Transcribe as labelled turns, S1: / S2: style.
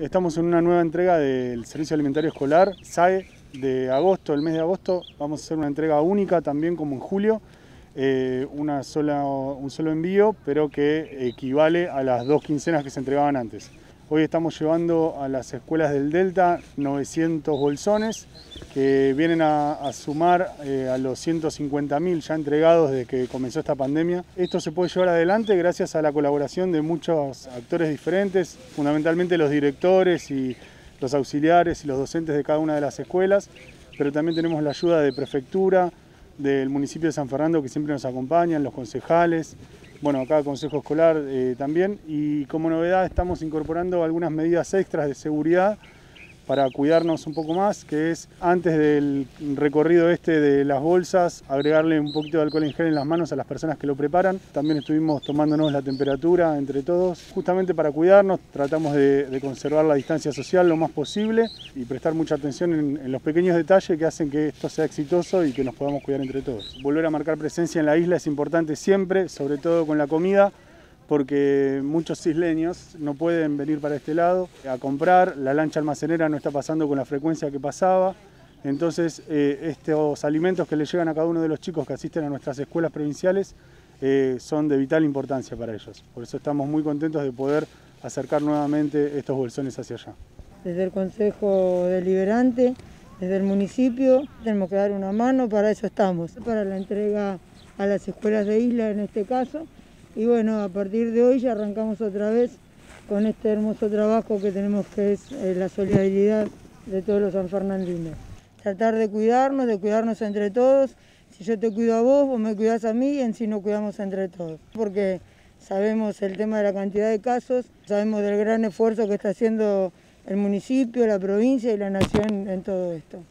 S1: Estamos en una nueva entrega del Servicio Alimentario Escolar, SAE, de agosto, el mes de agosto. Vamos a hacer una entrega única también como en julio, eh, una sola, un solo envío, pero que equivale a las dos quincenas que se entregaban antes. Hoy estamos llevando a las escuelas del Delta 900 bolsones que vienen a, sumar eh, a los 150.000 ya entregados desde que comenzó esta pandemia. Esto se puede llevar adelante gracias a la colaboración de muchos actores diferentes, fundamentalmente los directores y los auxiliares y los docentes de cada una de las escuelas, pero también tenemos la ayuda de prefectura, del municipio de San Fernando que siempre nos acompañan, los concejales, bueno, acá Consejo Escolar eh, también. Y como novedad estamos incorporando algunas medidas extras de seguridad para cuidarnos un poco más, que es antes del recorrido este de las bolsas, agregarle un poquito de alcohol en gel en las manos a las personas que lo preparan. También estuvimos tomándonos la temperatura entre todos, justamente para cuidarnos, tratamos de, conservar la distancia social lo más posible y prestar mucha atención en, en los pequeños detalles que hacen que esto sea exitoso y que nos podamos cuidar entre todos. Volver a marcar presencia en la isla es importante siempre, sobre todo con la comida porque muchos isleños no pueden venir para este lado a comprar, la lancha almacenera no está pasando con la frecuencia que pasaba, entonces eh, estos alimentos que le llegan a cada uno de los chicos que asisten a nuestras escuelas provinciales eh, son de vital importancia para ellos. Por eso estamos muy contentos de poder acercar nuevamente estos bolsones hacia allá.
S2: Desde el Consejo Deliberante, desde el municipio, tenemos que dar una mano, para eso estamos, para la entrega a las escuelas de isla en este caso, y bueno, a partir de hoy ya arrancamos otra vez con este hermoso trabajo que tenemos que es eh, la solidaridad de todos los sanfernandinos. Tratar de cuidarnos, de cuidarnos entre todos. Si yo te cuido a vos, vos me cuidás a mí y en sí nos cuidamos entre todos. Porque sabemos el tema de la cantidad de casos, sabemos del gran esfuerzo que está haciendo el municipio, la provincia y la nación en todo esto.